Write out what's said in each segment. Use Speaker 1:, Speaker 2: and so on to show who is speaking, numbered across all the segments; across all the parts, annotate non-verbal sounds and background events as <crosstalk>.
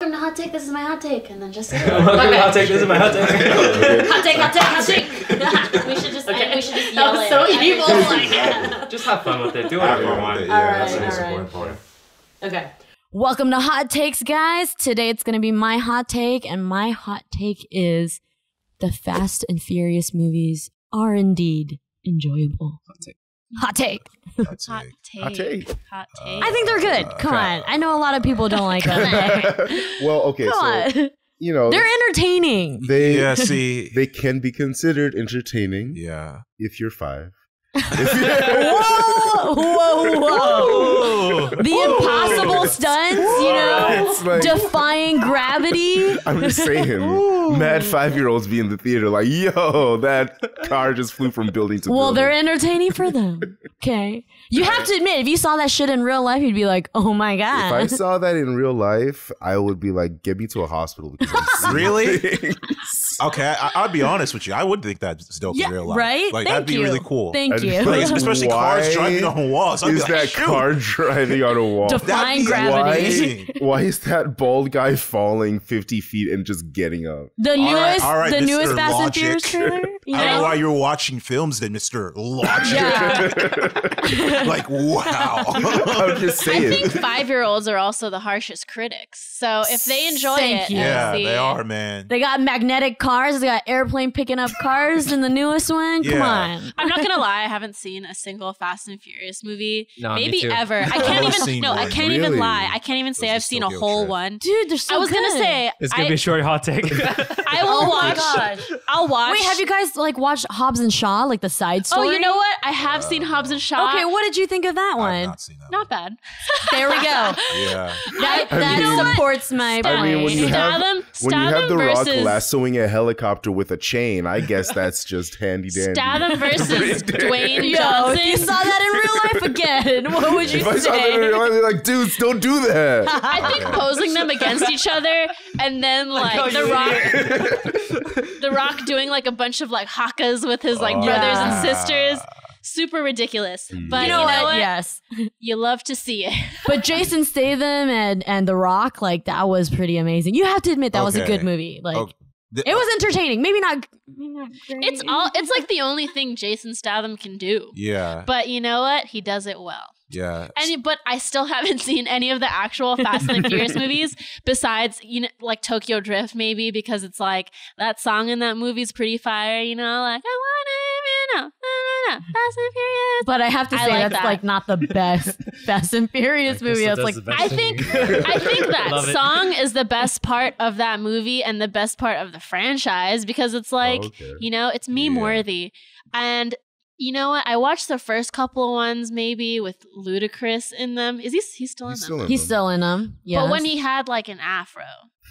Speaker 1: Welcome to Hot Take. This is my hot take, and then just <laughs>
Speaker 2: Welcome to Hot Take. This is my hot take. <laughs>
Speaker 1: hot take, hot take, hot take. <laughs> we should just
Speaker 2: Okay.
Speaker 1: we should just
Speaker 3: That was
Speaker 1: it.
Speaker 3: so
Speaker 1: every
Speaker 3: evil, like-
Speaker 1: Yeah.
Speaker 2: Just have fun with it. Do
Speaker 4: Have
Speaker 2: whatever you want.
Speaker 4: Yeah,
Speaker 1: Alright,
Speaker 4: that's the most
Speaker 1: alright.
Speaker 4: important part.
Speaker 1: Okay.
Speaker 3: Welcome to Hot Takes, guys. Today it's going to be my hot take, and my hot take is the Fast and Furious movies are indeed enjoyable. Hot take.
Speaker 5: Hot take.
Speaker 4: Hot
Speaker 5: take.
Speaker 4: take.
Speaker 5: Hot
Speaker 4: Uh,
Speaker 5: take.
Speaker 3: I think they're good.
Speaker 4: Uh,
Speaker 3: Come on. I know a lot of people don't like them. <laughs>
Speaker 4: well, okay,
Speaker 3: Come
Speaker 4: so
Speaker 3: on.
Speaker 4: you know
Speaker 3: They're entertaining.
Speaker 4: they
Speaker 6: Yeah, see. <laughs>
Speaker 4: they can be considered entertaining
Speaker 6: Yeah.
Speaker 4: if you're five.
Speaker 3: Whoa, whoa, whoa. The impossible stunts, you know,
Speaker 4: It's like-
Speaker 3: defying gravity.
Speaker 4: I'm just saying, mad five year olds be in the theater like, yo, that car just flew from building to
Speaker 3: Well,
Speaker 4: building.
Speaker 3: they're entertaining for them. Okay. You have to admit, if you saw that shit in real life, you'd be like, oh my god.
Speaker 4: if I
Speaker 3: God.
Speaker 4: saw that in real life, I would be like, get me to a hospital because I'm <laughs>
Speaker 6: Really?
Speaker 4: things.
Speaker 6: Okay, I, I'll be honest with you. I would think that's dope
Speaker 3: Yeah,
Speaker 6: in real life.
Speaker 3: right?
Speaker 6: Like
Speaker 3: Thank
Speaker 6: that'd be
Speaker 3: you.
Speaker 6: really cool.
Speaker 3: Thank
Speaker 4: I'd
Speaker 3: you.
Speaker 4: be
Speaker 6: Like,
Speaker 4: like,
Speaker 6: especially cars
Speaker 4: Why
Speaker 6: driving on walls. I'd
Speaker 4: Is
Speaker 6: like,
Speaker 4: that
Speaker 6: shoot.
Speaker 4: car driving on a wall? <laughs>
Speaker 3: Defying gravity.
Speaker 6: amazing.
Speaker 4: Why is that bald guy falling 50 feet and just getting up?
Speaker 3: The newest,
Speaker 6: all right,
Speaker 3: the
Speaker 6: Mr.
Speaker 3: newest Fast and Furious trailer. <laughs> You
Speaker 6: I don't know
Speaker 3: know?
Speaker 6: why you're watching films then, Mr. Logic.
Speaker 3: Yeah. <laughs>
Speaker 6: like, wow.
Speaker 4: I'm just saying.
Speaker 5: I
Speaker 4: saying.
Speaker 5: think five year olds are also the harshest critics. So if they enjoy
Speaker 3: Thank
Speaker 5: it,
Speaker 3: you.
Speaker 6: yeah,
Speaker 5: see-
Speaker 6: they are, man.
Speaker 3: They got magnetic cars. They got airplane picking up cars in the newest one. Come on.
Speaker 5: I'm not gonna lie, I haven't seen a single Fast and Furious movie.
Speaker 2: No, me
Speaker 5: maybe ever. I can't even
Speaker 6: seen
Speaker 5: no, I can't even lie. I can't even say I've seen a whole
Speaker 6: Drift.
Speaker 5: one.
Speaker 3: Dude, they're so
Speaker 5: I was gonna say
Speaker 2: It's gonna
Speaker 5: I,
Speaker 2: be a short hot take. <laughs> <laughs>
Speaker 5: I will
Speaker 3: Oh
Speaker 5: watch
Speaker 3: gosh.
Speaker 5: I'll watch
Speaker 3: Wait, have you guys like watched Hobbs and Shaw, like the side story?
Speaker 5: Oh, you know what? I have seen uh, Hobbs and Shaw.
Speaker 3: Okay, what did you think of that
Speaker 6: I've
Speaker 3: one?
Speaker 6: not seen that.
Speaker 5: Not bad. <laughs>
Speaker 3: There we go.
Speaker 6: Yeah.
Speaker 3: That,
Speaker 4: I
Speaker 3: that
Speaker 4: mean-
Speaker 3: supports my
Speaker 4: I mean, when
Speaker 3: point.
Speaker 4: you have
Speaker 5: Statham,
Speaker 4: when you have the Rock lassoing a helicopter with a chain, I guess that's just handy dandy.
Speaker 5: Statham versus Dwayne
Speaker 3: Yo,
Speaker 5: Johnson.
Speaker 3: if you saw that in real life again, what would you
Speaker 4: If I saw that in real
Speaker 3: say?
Speaker 4: life, I'd be like, dudes, don't do that.
Speaker 5: I think posing them against each other and then like
Speaker 2: oh,
Speaker 5: the rock the rock doing like a bunch of like hakas with his like
Speaker 4: Oh,
Speaker 5: brothers and sisters. Super ridiculous. Mm. But
Speaker 3: You know what?
Speaker 5: what?
Speaker 3: Yes.
Speaker 5: You love to see it. <laughs>
Speaker 3: But Jason Statham and and The Rock, like that was pretty amazing. You have to admit that was a good movie. Like
Speaker 6: oh, Oh, th-
Speaker 3: it was entertaining. Maybe not. Maybe not.
Speaker 5: It's all it's like the only thing Jason Statham can do.
Speaker 6: Yeah.
Speaker 5: But you know what? He does it well.
Speaker 6: Yeah.
Speaker 5: And but I still haven't <laughs> seen any of the actual Fast and the Furious <laughs> movies besides you know like Tokyo Drift maybe because it's like that song in that movie's pretty fire, you know, like I want to you know, na, na, na, Fast and Furious.
Speaker 3: But I have to say
Speaker 5: like
Speaker 3: that's
Speaker 5: that.
Speaker 3: like not the best <laughs> Fast and Furious movie. That's like
Speaker 5: I think I think <laughs> that
Speaker 2: Love
Speaker 5: song is the best part of that movie and the best part of the franchise because it's like
Speaker 4: Okay.
Speaker 5: you know it's meme
Speaker 4: Yeah.
Speaker 5: worthy and you know what I watched the first couple of ones maybe with Ludacris in them is he he's still in
Speaker 4: He's
Speaker 5: them
Speaker 4: still in
Speaker 3: he's
Speaker 4: them.
Speaker 3: still in them. Yeah.
Speaker 5: but when he had like an afro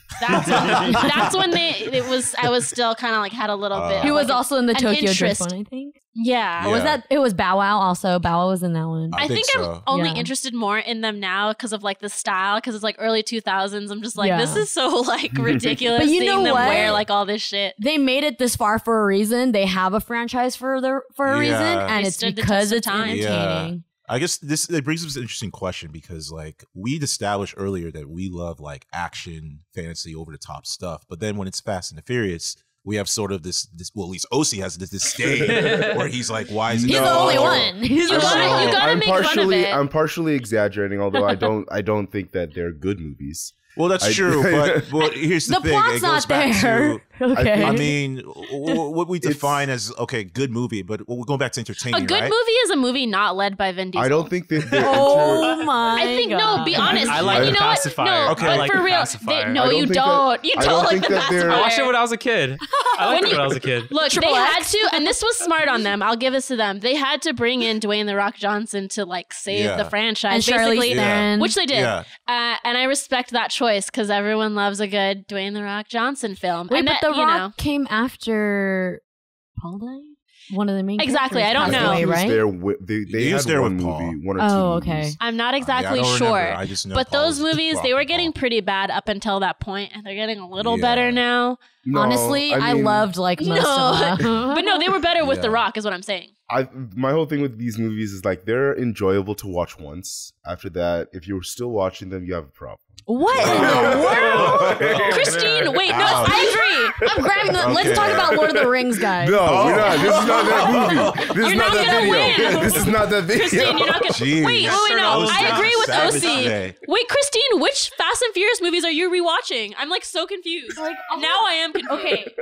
Speaker 5: <laughs> that's when, that's when they it was I was still kind of like had a little
Speaker 6: Uh,
Speaker 5: bit
Speaker 3: he was
Speaker 5: like,
Speaker 3: also in the Tokyo Drift one, I think.
Speaker 5: Yeah.
Speaker 3: Or was that it was Bow Wow also? Bow Wow was in that one.
Speaker 6: I
Speaker 5: I
Speaker 6: think
Speaker 5: think, I'm only
Speaker 3: Yeah.
Speaker 5: interested more in them now because of like the style, because it's like early 2000s. I'm just like,
Speaker 3: Yeah.
Speaker 5: this is so <laughs> like <laughs> ridiculous.
Speaker 3: But you
Speaker 5: seeing
Speaker 3: know
Speaker 5: them
Speaker 3: what?
Speaker 5: wear like all this shit.
Speaker 3: they made it this far for a reason. They have a franchise for the for a reason, and
Speaker 5: They
Speaker 3: it's because
Speaker 5: of
Speaker 3: it's
Speaker 5: time.
Speaker 3: entertaining.
Speaker 6: I guess this it brings up an interesting question because like we'd established earlier that we love like action, fantasy, over the top stuff, but then when it's Fast and the Furious, we have sort of this this well at least OC has this disdain <laughs> where he's like, why is it
Speaker 3: He's
Speaker 6: so
Speaker 3: the only
Speaker 6: hard?
Speaker 3: one. He's
Speaker 5: You
Speaker 3: the
Speaker 5: gotta- you gotta
Speaker 4: I'm
Speaker 5: make fun of
Speaker 4: partially,
Speaker 5: it.
Speaker 4: I'm partially exaggerating, although I don't, I don't think that they're good movies.
Speaker 6: Well, that's
Speaker 4: I-
Speaker 6: true, but <laughs> well, here's the,
Speaker 3: The
Speaker 6: thing.
Speaker 3: plot's
Speaker 6: it goes
Speaker 3: not
Speaker 6: back
Speaker 3: there.
Speaker 6: to <laughs>
Speaker 3: okay.
Speaker 6: I mean, w- w- what we <laughs> define as okay, good movie, but we're going back to
Speaker 5: entertainment.
Speaker 6: A
Speaker 5: good
Speaker 6: right?
Speaker 5: movie is a movie not led by Vin Diesel.
Speaker 4: I don't think that they're
Speaker 3: oh my!
Speaker 5: I think
Speaker 3: God.
Speaker 5: no. Be honest.
Speaker 2: I like
Speaker 5: you
Speaker 2: the
Speaker 5: know what?
Speaker 2: pacifier.
Speaker 5: No,
Speaker 6: Okay.
Speaker 5: but
Speaker 6: I
Speaker 2: like
Speaker 5: for
Speaker 2: the
Speaker 5: real,
Speaker 2: pacifier.
Speaker 5: they, no,
Speaker 4: don't
Speaker 5: you don't. you
Speaker 4: I
Speaker 5: don't
Speaker 4: don't
Speaker 5: like the pacifier.
Speaker 2: I watched it when I was a kid. I liked it when I was a kid.
Speaker 5: Look,
Speaker 3: Triple
Speaker 5: they
Speaker 3: X?
Speaker 5: had to, and this was smart on them. I'll give this to them. They had to bring in Dwayne the Rock Johnson to like save
Speaker 6: Yeah.
Speaker 5: the
Speaker 3: and
Speaker 5: franchise,
Speaker 3: Charlize
Speaker 5: basically,
Speaker 6: Yeah.
Speaker 3: Theron.
Speaker 5: which they did.
Speaker 6: Yeah.
Speaker 5: Uh, and I respect that choice because everyone loves a good Dwayne the Rock Johnson film.
Speaker 3: Wait,
Speaker 5: and
Speaker 3: but
Speaker 5: that,
Speaker 3: The
Speaker 5: you
Speaker 3: Rock
Speaker 5: know,
Speaker 3: came after Paul died. One of the main
Speaker 5: Exactly, I don't know.
Speaker 3: away,
Speaker 4: He was
Speaker 3: right?
Speaker 4: there with- they they
Speaker 6: He was there
Speaker 4: one
Speaker 6: with
Speaker 4: movie,
Speaker 6: Paul.
Speaker 4: one or
Speaker 3: Oh,
Speaker 4: two
Speaker 3: okay.
Speaker 4: movies.
Speaker 5: I'm not
Speaker 6: Yeah, I
Speaker 5: exactly
Speaker 6: don't
Speaker 5: sure.
Speaker 6: remember. I just know
Speaker 5: But
Speaker 6: Paul
Speaker 5: those movies,
Speaker 6: Rock
Speaker 5: they were getting
Speaker 6: Paul.
Speaker 5: pretty bad up until that point, and they're getting a little
Speaker 6: Yeah.
Speaker 5: better now.
Speaker 4: No,
Speaker 3: Honestly, I,
Speaker 4: mean,
Speaker 3: loved like <laughs> most
Speaker 5: No.
Speaker 3: of them. <laughs>
Speaker 5: But no, they were better with <laughs> The Rock, is what I'm saying.
Speaker 4: I my whole thing with these movies is like they're enjoyable to watch once. After that, if you're still watching them, you have a problem.
Speaker 3: what in the <laughs> world? <laughs>
Speaker 5: Christine, wait, no,
Speaker 6: Ouch.
Speaker 3: I agree. I'm grabbing the. Let's talk about Lord of the Rings, <laughs> guys.
Speaker 4: No,
Speaker 6: Oh.
Speaker 4: we're not. This is not that movie. This
Speaker 5: You're
Speaker 4: is not,
Speaker 5: not
Speaker 4: that
Speaker 5: gonna
Speaker 4: video.
Speaker 5: win.
Speaker 4: This is not that video.
Speaker 5: Christine, you're not gonna.
Speaker 6: Jeez.
Speaker 5: Wait, wait, wait, no. I agree with
Speaker 6: savage
Speaker 5: OC.
Speaker 6: today.
Speaker 5: Wait, Christine, which Fast and Furious movies are you rewatching? I'm like so confused.
Speaker 3: Like, oh,
Speaker 5: now I am confused.
Speaker 3: Okay.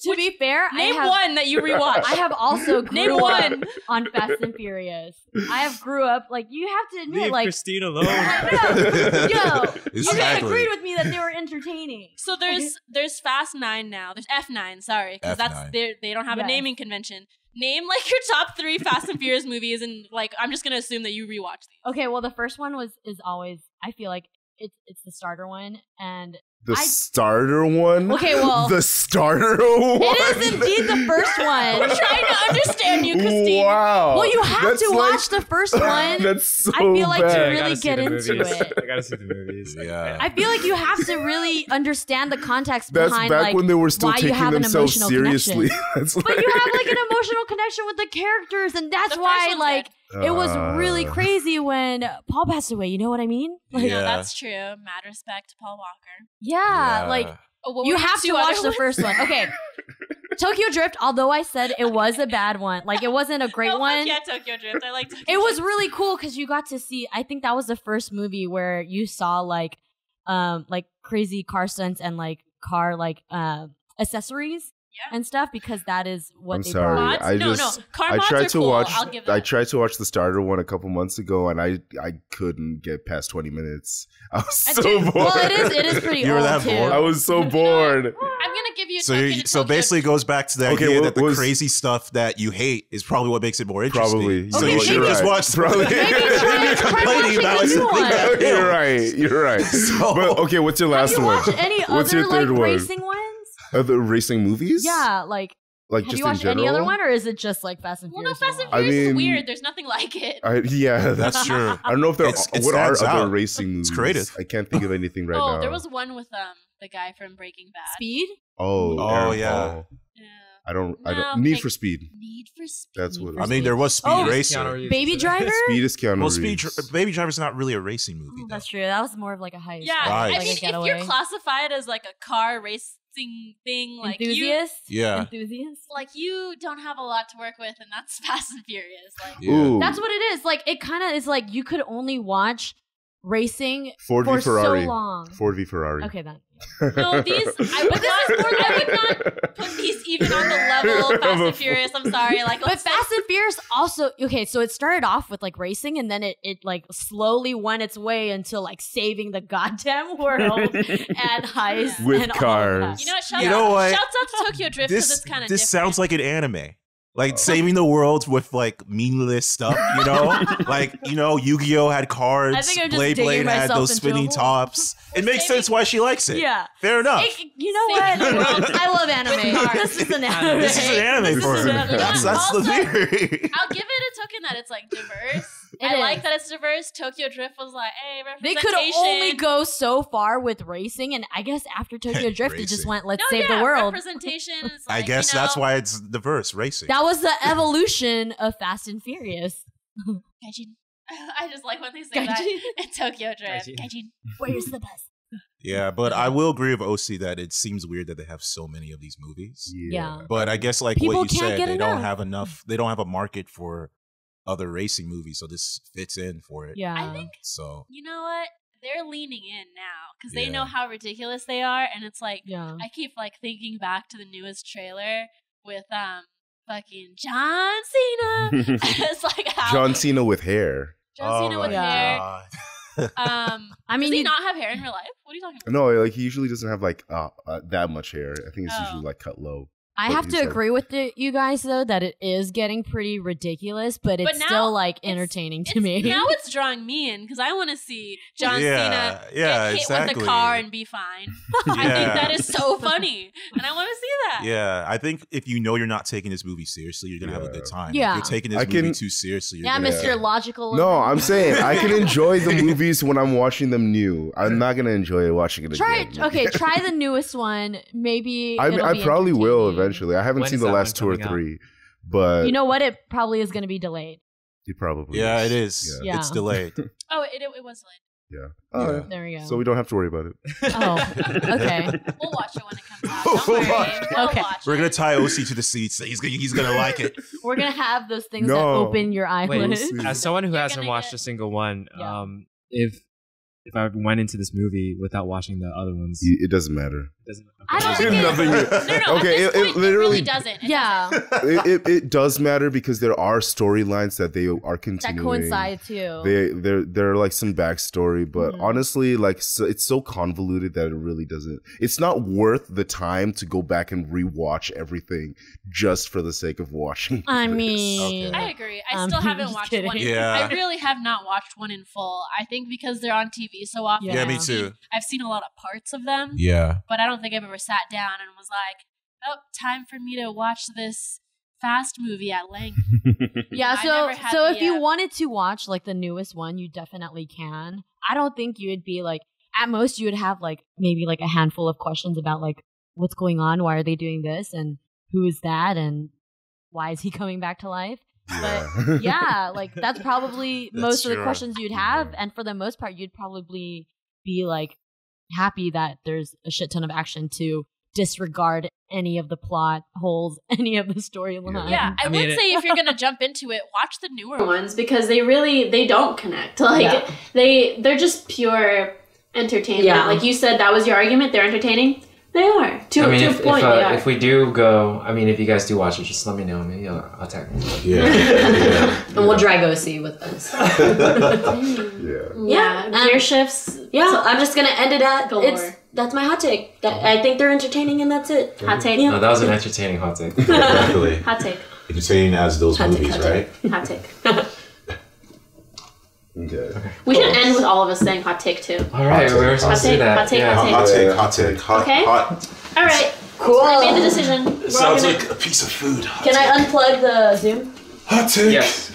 Speaker 3: To be fair, I
Speaker 5: Name
Speaker 3: have,
Speaker 5: one that you rewatch.
Speaker 3: I have also <laughs> grew
Speaker 5: Name
Speaker 3: up
Speaker 5: one.
Speaker 3: on Fast and Furious. I have grew up like you have to admit
Speaker 2: Leave
Speaker 3: like
Speaker 2: Christine alone.
Speaker 3: yo, <laughs> you guys
Speaker 6: Exactly.
Speaker 3: agreed with me that they were entertaining.
Speaker 5: So there's there's Fast Nine now. There's F Nine. Sorry, because that's
Speaker 6: F9.
Speaker 5: they they don't have
Speaker 3: Yes.
Speaker 5: a naming convention. Name like your top three Fast and Furious movies, and like I'm just gonna assume that you rewatch these.
Speaker 3: Okay, well the first one was is always I feel like it's it's the starter one and
Speaker 4: The
Speaker 3: I-
Speaker 4: starter one.
Speaker 3: Okay, well-
Speaker 4: the starter <laughs> one.
Speaker 3: it is indeed the first <laughs> one.
Speaker 5: I'm
Speaker 3: one.
Speaker 5: trying to understand you, Christine.
Speaker 4: Wow.
Speaker 3: Well, you have
Speaker 4: That's
Speaker 3: to
Speaker 4: like-
Speaker 3: watch the first <laughs> one.
Speaker 4: That's so
Speaker 3: I feel like to
Speaker 4: bad.
Speaker 2: I
Speaker 3: really
Speaker 2: gotta see
Speaker 3: get
Speaker 2: the
Speaker 3: into
Speaker 2: movies.
Speaker 3: it.
Speaker 2: I gotta see the movies.
Speaker 6: Yeah.
Speaker 3: I feel like you have to really understand the context
Speaker 4: That's
Speaker 3: behind
Speaker 4: back
Speaker 3: like
Speaker 4: when they were still
Speaker 3: why you
Speaker 4: taking
Speaker 3: have an
Speaker 4: themselves
Speaker 3: emotional
Speaker 4: seriously.
Speaker 3: connection. But
Speaker 4: like,
Speaker 3: you have like an emotional connection with the characters, and that's
Speaker 5: The
Speaker 3: why
Speaker 5: one's
Speaker 3: like it was really
Speaker 4: Uh,
Speaker 3: crazy when Paul passed away. You know what I mean? <laughs> Like,
Speaker 6: Yeah.
Speaker 5: that's true. Mad respect to Paul Walker.
Speaker 3: yeah, like
Speaker 5: Oh,
Speaker 3: you have to watch
Speaker 5: other
Speaker 3: the first one. Okay. <laughs> Tokyo Drift, although I said it was a bad one, like it wasn't a <laughs> great
Speaker 5: No,
Speaker 3: one.
Speaker 5: Yeah, Tokyo Drift. I like. Tokyo
Speaker 3: It was really cool because you got to see. I think that was the first movie where you saw like, um, like crazy car stunts and like car like uh accessories
Speaker 5: Yeah.
Speaker 3: and stuff because that is what
Speaker 4: I'm
Speaker 3: they
Speaker 4: sorry.
Speaker 3: brought.
Speaker 5: Mods?
Speaker 4: I
Speaker 5: no,
Speaker 4: just-
Speaker 5: no. Car
Speaker 4: I
Speaker 5: mods
Speaker 4: tried
Speaker 5: are
Speaker 4: to
Speaker 5: cool.
Speaker 4: watch.
Speaker 5: I'll give
Speaker 4: I tried to watch the starter one a couple months ago, and I I couldn't get past 20 minutes. I was
Speaker 3: Uh,
Speaker 4: so
Speaker 3: dude,
Speaker 4: bored.
Speaker 3: well, it is. It is pretty
Speaker 6: You were
Speaker 3: old
Speaker 6: that <laughs>
Speaker 3: too.
Speaker 6: bored?
Speaker 4: I was so <laughs> bored.
Speaker 5: I'm gonna give you. A
Speaker 6: So, you, so basically, it goes back to the
Speaker 4: Okay,
Speaker 6: idea
Speaker 4: what
Speaker 6: that the
Speaker 4: was-
Speaker 6: crazy stuff that you hate is probably what makes it more interesting.
Speaker 4: Probably.
Speaker 6: So
Speaker 3: Okay,
Speaker 6: you
Speaker 3: maybe-
Speaker 6: should just
Speaker 4: Right.
Speaker 6: watch.
Speaker 4: Probably.
Speaker 3: Maybe try,
Speaker 6: you're complaining about
Speaker 3: the
Speaker 6: it's
Speaker 3: new
Speaker 6: the thing
Speaker 3: one.
Speaker 6: that <laughs>
Speaker 4: you're right. You're right.
Speaker 6: So-
Speaker 4: but okay, what's your last
Speaker 3: you
Speaker 4: one? What's your third
Speaker 3: like
Speaker 4: one?
Speaker 3: Racing ones?
Speaker 4: Other racing movies?
Speaker 3: Yeah, like
Speaker 4: Like
Speaker 3: have
Speaker 4: just
Speaker 3: you watched
Speaker 4: in general.
Speaker 3: any other one, or is it just like Fast and Furious?
Speaker 5: Well, no,
Speaker 3: Furious?
Speaker 5: Fast and
Speaker 4: I
Speaker 5: Furious is weird. There's nothing like it.
Speaker 4: I, yeah, <laughs>
Speaker 6: That's <laughs> true.
Speaker 4: I don't know if there
Speaker 6: It's-
Speaker 4: are.
Speaker 6: it
Speaker 4: What are
Speaker 6: stands
Speaker 4: other
Speaker 6: out.
Speaker 4: racing movies?
Speaker 6: creative.
Speaker 4: I can't think of anything right
Speaker 5: oh,
Speaker 4: now.
Speaker 5: there was one with um the guy from Breaking Bad.
Speaker 3: Speed?
Speaker 4: Oh,
Speaker 6: Oh,
Speaker 4: Aaron
Speaker 6: yeah.
Speaker 4: Paul.
Speaker 5: Yeah.
Speaker 4: I don't. I don't. Need
Speaker 5: like-
Speaker 4: for Speed.
Speaker 5: Need for Speed.
Speaker 4: That's what.
Speaker 6: I mean, there was Speed
Speaker 3: Oh,
Speaker 2: Keanu
Speaker 6: Racer.
Speaker 3: Baby
Speaker 2: is.
Speaker 3: Driver?
Speaker 4: Speed is Keanu
Speaker 6: Well, Speed,
Speaker 4: Reeves.
Speaker 6: Dri- Baby Driver's not really a racing movie.
Speaker 3: Oh, that's true. That was more of like a heist.
Speaker 5: Yeah,
Speaker 6: Right.
Speaker 5: I
Speaker 3: Like a
Speaker 5: mean, if you're classified as like a car racing thing, like you.
Speaker 6: Yeah.
Speaker 3: enthusiast.
Speaker 5: like you don't have a lot to work with, and that's <laughs> Fast and Furious. Like,
Speaker 6: Yeah.
Speaker 3: That's what it is. Like it kind of is like you could only watch racing
Speaker 4: Ford
Speaker 3: for
Speaker 4: v Ferrari.
Speaker 3: so long.
Speaker 4: Ford v Ferrari.
Speaker 3: Okay, then. <laughs>
Speaker 5: no, these I would not. I would not <laughs> put these even on the level of <laughs> Fast and Furious. I'm sorry. Like,
Speaker 3: But
Speaker 5: let's-
Speaker 3: Fast and Furious also okay. So it started off with like racing, and then it it like slowly went its way until like saving the goddamn world and heist
Speaker 4: With
Speaker 3: and all of
Speaker 4: cars.
Speaker 3: that.
Speaker 5: You know what? Shouts,
Speaker 6: You know
Speaker 5: out,
Speaker 6: what?
Speaker 5: shouts out to Tokyo Drift because
Speaker 6: This
Speaker 5: it's kind of
Speaker 6: this
Speaker 5: different.
Speaker 6: sounds like an anime. Like saving the world with like meaningless stuff, you know? <laughs> like, you know, Yu-Gi-Oh had cards,
Speaker 3: I think I'm just
Speaker 6: Blade Blade had
Speaker 3: myself
Speaker 6: those
Speaker 3: into
Speaker 6: spinning
Speaker 3: a hole.
Speaker 6: tops. It makes
Speaker 5: saving-
Speaker 6: sense why she likes it.
Speaker 3: Yeah.
Speaker 6: Fair enough.
Speaker 3: It- you know
Speaker 5: Saving
Speaker 3: what?
Speaker 5: world
Speaker 3: I love anime. <laughs>
Speaker 5: cars.
Speaker 3: This is an anime.
Speaker 6: this is an anime
Speaker 3: This
Speaker 6: for
Speaker 3: is
Speaker 6: her.
Speaker 3: an anime.
Speaker 6: That's, that's the theory.
Speaker 5: I'll give it a token that it's like diverse.
Speaker 3: It
Speaker 5: I
Speaker 3: is.
Speaker 5: like that it's diverse. Tokyo Drift was like, hey,
Speaker 3: They could only go so far with racing, and I guess after Tokyo <laughs> Drift, it just went, "Let's
Speaker 5: No,
Speaker 3: save
Speaker 5: yeah,
Speaker 3: the world."
Speaker 5: Representation. Is <laughs>
Speaker 6: I guess
Speaker 5: you know,
Speaker 6: that's why it's diverse racing.
Speaker 3: That was the <laughs> evolution of Fast and Furious.
Speaker 5: Gaijin. I just like when they say that in Tokyo Drift.
Speaker 2: Gaijin.
Speaker 5: Gaijin.
Speaker 3: Where's the best?
Speaker 6: yeah, but I will agree with OC that it seems weird that they have so many of these movies.
Speaker 3: Yeah.
Speaker 6: But I guess like
Speaker 3: People
Speaker 6: what you said,
Speaker 3: get
Speaker 6: they don't have enough. They don't have a market for other racing movies, so this fits in for it.
Speaker 3: Yeah.
Speaker 5: I think
Speaker 6: So
Speaker 5: you know what they're leaning in now because they
Speaker 6: Yeah.
Speaker 5: know how ridiculous they are, and it's like
Speaker 3: Yeah.
Speaker 5: I keep like thinking back to the newest trailer with um fucking John Cena. <laughs> <laughs> it's like how
Speaker 4: John Cena with hair.
Speaker 5: John Cena with
Speaker 3: my
Speaker 5: hair. <laughs> Um,
Speaker 3: I mean,
Speaker 5: does he
Speaker 3: you-
Speaker 5: not have hair in real life? What are you talking about?
Speaker 4: No, like he usually doesn't have like uh, uh, that much hair. I think it's
Speaker 5: Oh.
Speaker 4: usually like cut low.
Speaker 3: I have to
Speaker 4: like-
Speaker 3: agree with the, you guys though that it is getting pretty ridiculous, but it's
Speaker 5: But now
Speaker 3: still like
Speaker 5: it's-
Speaker 3: entertaining to
Speaker 5: It's-
Speaker 3: me.
Speaker 5: Now <laughs> it's drawing me in because I want to see John
Speaker 6: Yeah,
Speaker 5: Cena
Speaker 6: yeah,
Speaker 5: get hit
Speaker 6: exactly.
Speaker 5: with a car and be fine. <laughs> I think that is so funny, and I want to see that.
Speaker 6: Yeah, I think if you know you're not taking this movie seriously, you're gonna have a good time.
Speaker 3: Yeah.
Speaker 6: If you're taking this
Speaker 4: I
Speaker 6: movie
Speaker 4: can-
Speaker 6: too seriously, you're
Speaker 3: yeah,
Speaker 6: gonna
Speaker 3: Mr. Logical.
Speaker 4: No, I'm saying I can <laughs> enjoy the movies when I'm watching them new. I'm not gonna enjoy watching it
Speaker 3: Try
Speaker 4: again.
Speaker 3: okay. Try the newest one. Maybe
Speaker 4: I, mean,
Speaker 3: it'll
Speaker 4: I
Speaker 3: be
Speaker 4: probably will
Speaker 3: entertaining.
Speaker 4: Eventually. I haven't
Speaker 2: When
Speaker 4: seen the last two or
Speaker 2: coming out?
Speaker 4: three, but
Speaker 3: You know what? It probably is going to be delayed.
Speaker 4: he probably.
Speaker 6: Yeah,
Speaker 4: is.
Speaker 6: it is.
Speaker 3: Yeah.
Speaker 6: It's delayed. <laughs>
Speaker 5: Oh, it, it, it was like
Speaker 4: Yeah. Oh, yeah.
Speaker 3: There we go.
Speaker 4: So we don't have to worry about it.
Speaker 3: oh, okay. <laughs>
Speaker 5: we'll watch it when it comes out. Don't
Speaker 4: we'll
Speaker 5: worry.
Speaker 4: Watch.
Speaker 5: We'll
Speaker 3: okay.
Speaker 5: Watch
Speaker 6: We're gonna tie OC to the seats. He's gonna he's gonna like it. <laughs>
Speaker 3: We're gonna have those things that open your eyelids.
Speaker 4: see.
Speaker 2: As someone who
Speaker 5: You're
Speaker 2: hasn't watched
Speaker 5: get-
Speaker 2: a single one,
Speaker 3: Yeah.
Speaker 2: um, if if I went into this movie without watching the other ones,
Speaker 4: It doesn't matter.
Speaker 2: It doesn't.
Speaker 3: I don't
Speaker 2: okay.
Speaker 3: think <laughs> it-
Speaker 4: Nothing.
Speaker 5: No, no,
Speaker 4: Okay,
Speaker 5: at this
Speaker 4: it- it
Speaker 5: point,
Speaker 4: literally-
Speaker 5: really doesn't. It
Speaker 3: yeah, <laughs>
Speaker 4: it, it, it does matter because there are storylines that they are continuing
Speaker 3: that
Speaker 4: continuing.
Speaker 3: coincide too.
Speaker 4: They there there are like some backstory, but
Speaker 3: Mhm.
Speaker 4: honestly, like so, it's so convoluted that it really doesn't. It's not worth the time to go back and rewatch everything just for the sake of watching.
Speaker 3: I
Speaker 4: this.
Speaker 3: mean, <laughs>
Speaker 5: I agree. I
Speaker 3: Um,
Speaker 5: still haven't watched
Speaker 3: kidding.
Speaker 5: one.
Speaker 6: Yeah.
Speaker 5: I really have not watched one in full. I think because they're on TV so often.
Speaker 3: Yeah,
Speaker 6: Yeah, me too.
Speaker 5: I've seen a lot of parts of them,
Speaker 6: Yeah.
Speaker 5: but I don't think I've ever sat down and was like, "Oh, time for me to watch this fast movie at length." <laughs>
Speaker 3: yeah. So, so
Speaker 5: the,
Speaker 3: if you
Speaker 5: uh,
Speaker 3: wanted to watch like the newest one, you definitely can. I don't think you would be like at most you would have like maybe like a handful of questions about like what's going on, why are they doing this, and who is that, and why is he <laughs> coming back to life. But yeah, <laughs> like that's probably
Speaker 6: That's
Speaker 3: most of the questions you'd have,
Speaker 4: Yeah.
Speaker 3: and for the most part, you'd probably be like happy that there's a shit ton of action to disregard any of the plot holes, <laughs> any of the storyline.
Speaker 5: Yeah, I,
Speaker 2: I mean,
Speaker 5: would
Speaker 2: it-
Speaker 5: say if you're gonna <laughs> jump into it, watch the newer ones.
Speaker 1: ones because they really they don't connect. <laughs> Like
Speaker 3: Yeah.
Speaker 1: they they're just pure entertainment.
Speaker 3: Yeah.
Speaker 1: Like you said, that was your argument. They're entertaining. They are to,
Speaker 2: I mean,
Speaker 1: to
Speaker 2: if,
Speaker 1: a point.
Speaker 2: if, uh,
Speaker 1: they are.
Speaker 2: if we do go, I mean, if you guys do watch it, just let me know. Maybe I'll, I'll tag.
Speaker 6: Yeah. <laughs> yeah.
Speaker 7: And we'll drag OC with us. <laughs>
Speaker 4: yeah.
Speaker 1: yeah,
Speaker 7: um,
Speaker 1: gear shifts.
Speaker 7: Yeah, so I'm just gonna end it at
Speaker 1: Galore.
Speaker 7: it's that's my hot take. That I think they're entertaining and that's it.
Speaker 1: Hot take.
Speaker 2: No, that was an entertaining hot take.
Speaker 6: Definitely. <laughs>
Speaker 1: Hot take.
Speaker 6: Entertaining as those
Speaker 7: Hot take,
Speaker 6: movies,
Speaker 7: hot
Speaker 6: right?
Speaker 7: take.
Speaker 1: Hot take.
Speaker 4: Okay.
Speaker 1: We should end with all of us saying hot take too.
Speaker 2: All right, we were supposed to do
Speaker 1: take,
Speaker 2: that.
Speaker 1: hot take,
Speaker 2: yeah.
Speaker 1: hot
Speaker 6: Hot, hot take, hot take, hot,
Speaker 1: Okay.
Speaker 6: hot.
Speaker 1: All right.
Speaker 7: Cool.
Speaker 1: I made the decision. We're
Speaker 6: Sounds
Speaker 1: gonna-
Speaker 6: like a piece of food. Hot
Speaker 7: Can
Speaker 6: take.
Speaker 7: I unplug the Zoom?
Speaker 6: Hot take.
Speaker 2: Yes.